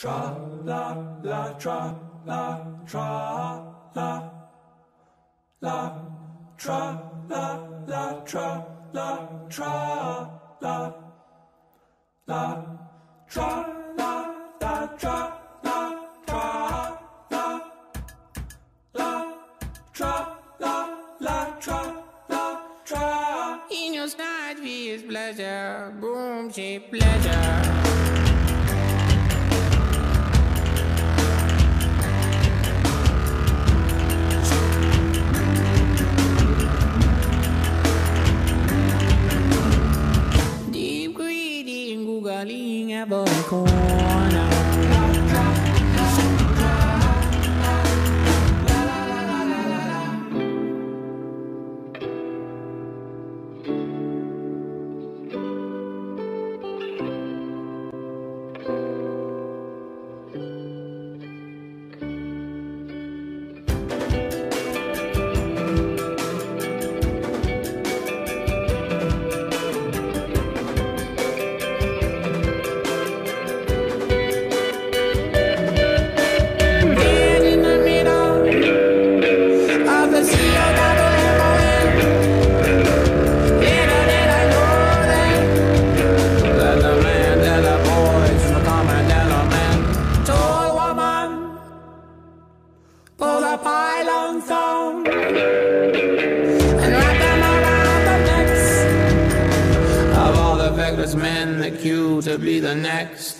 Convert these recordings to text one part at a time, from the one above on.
Tra la la tra la tra la. La tra la la tra la tra la. La tra la la tra la tra la. La tra la la tra la tra. In your sight is pleasure, boom, shape pleasure. galinha boa com men that queue to be the next.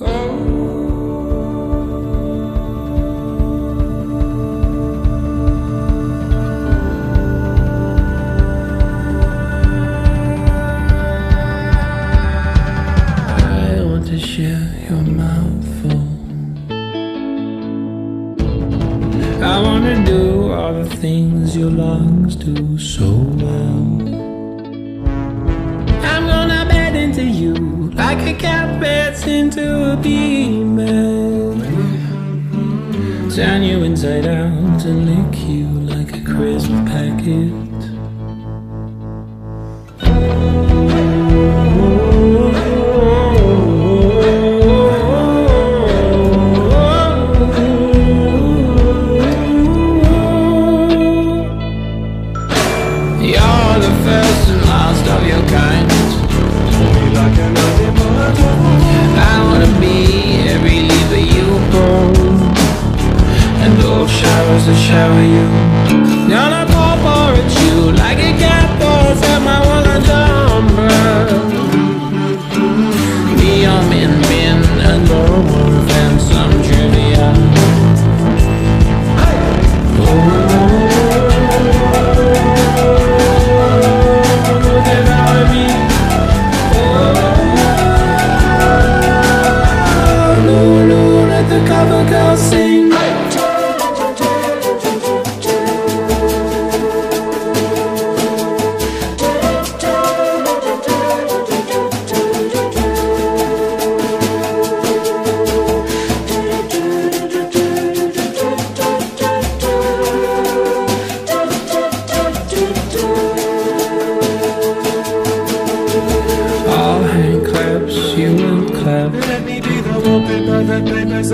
Oh. I wanna do all the things your lungs do so well. A cat beds into a female. Turn you inside out and lick you like a crisp packet. You're the first and last of your kind. I wanna be every leaf that you pull, and those showers that shower you.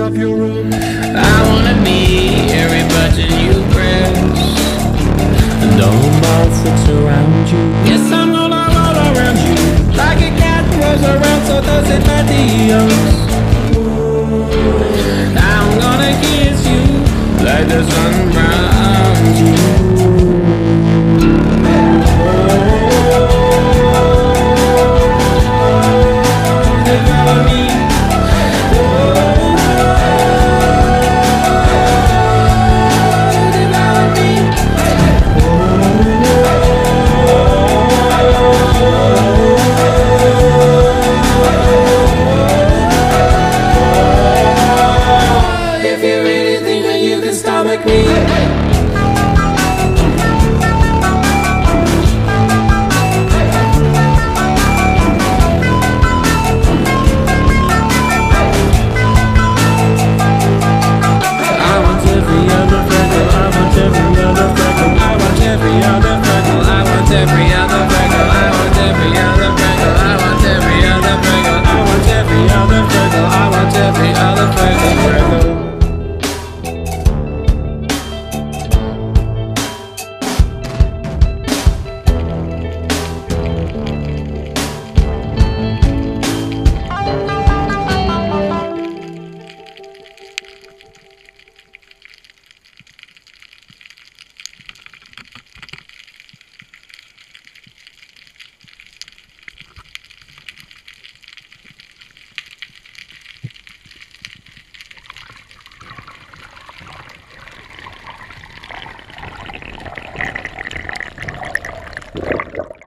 Up your room. like me.